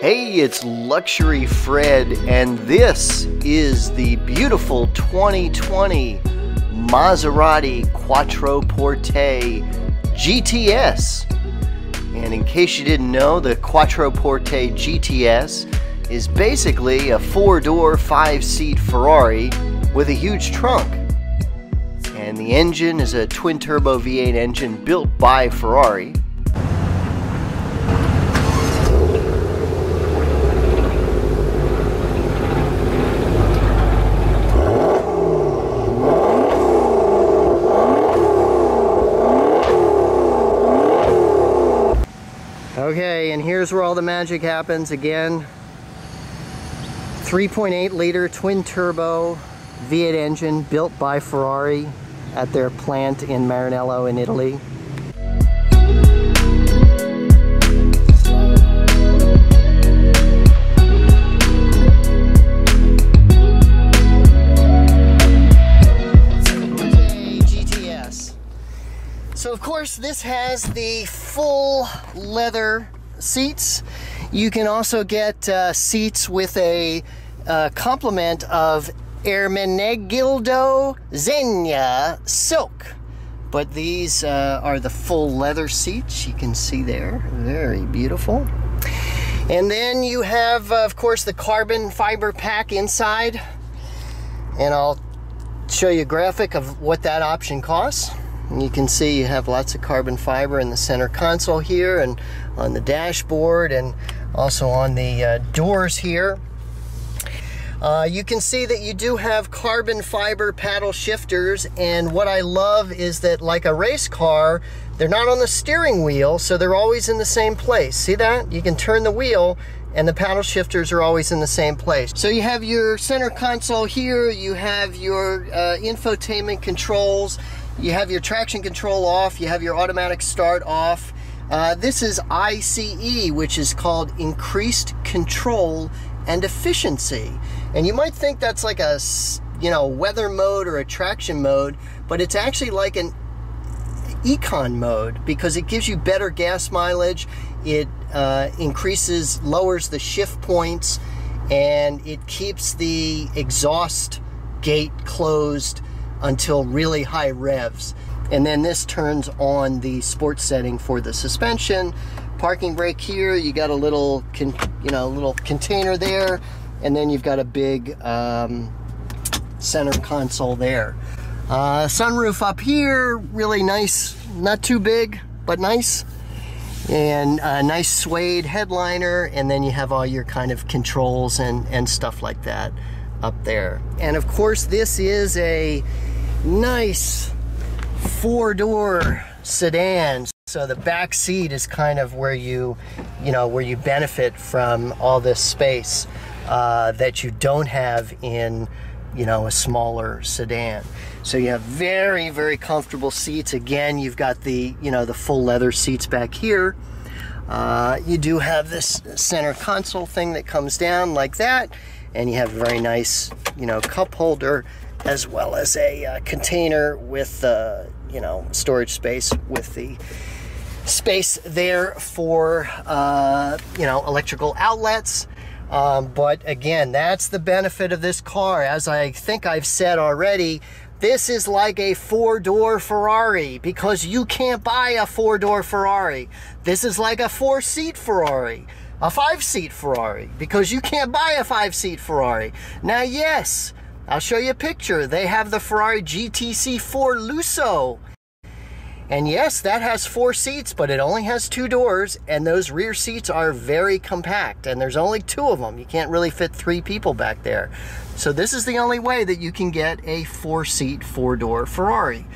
Hey, it's Luxury Fred, and this is the beautiful 2020 Maserati Quattroporte GTS. And in case you didn't know, the Quattroporte GTS is basically a four-door, five-seat Ferrari with a huge trunk. And the engine is a twin-turbo V8 engine built by Ferrari. Okay, and here's where all the magic happens again. 3.8 liter twin turbo V8 engine built by Ferrari at their plant in Maranello in Italy. So of course this has the full leather seats. You can also get uh, seats with a uh, complement of Ermenegildo Zegna silk. But these uh, are the full leather seats you can see there. Very beautiful. And then you have, uh, of course, the carbon fiber pack inside. And I'll show you a graphic of what that option costs. And you can see you have lots of carbon fiber in the center console here and on the dashboard and also on the uh, doors here. Uh, you can see that you do have carbon fiber paddle shifters and what I love is that like a race car they're not on the steering wheel so they're always in the same place. See that? You can turn the wheel and the paddle shifters are always in the same place. So you have your center console here you have your uh, infotainment controls you have your traction control off, you have your automatic start off. Uh, this is ICE, which is called Increased Control and Efficiency. And you might think that's like a, you know, weather mode or a traction mode, but it's actually like an econ mode because it gives you better gas mileage, it uh, increases, lowers the shift points, and it keeps the exhaust gate closed until really high revs. And then this turns on the sports setting for the suspension. Parking brake here, you got a little, you know, little container there, and then you've got a big um, center console there. Uh, sunroof up here, really nice, not too big, but nice. And a nice suede headliner, and then you have all your kind of controls and, and stuff like that up there. And of course, this is a nice four-door sedan. So the back seat is kind of where you, you know, where you benefit from all this space uh, that you don't have in, you know, a smaller sedan. So you have very, very comfortable seats. Again, you've got the, you know, the full leather seats back here. Uh, you do have this center console thing that comes down like that, and you have a very nice, you know, cup holder as well as a uh, container with uh, you know storage space with the space there for uh, you know electrical outlets. Um, but again that's the benefit of this car. As I think I've said already this is like a four-door Ferrari because you can't buy a four-door Ferrari. This is like a four-seat Ferrari a five-seat Ferrari because you can't buy a five-seat Ferrari. Now yes I'll show you a picture. They have the Ferrari GTC4 Lusso. And yes, that has four seats, but it only has two doors, and those rear seats are very compact, and there's only two of them. You can't really fit three people back there. So this is the only way that you can get a four-seat, four-door Ferrari.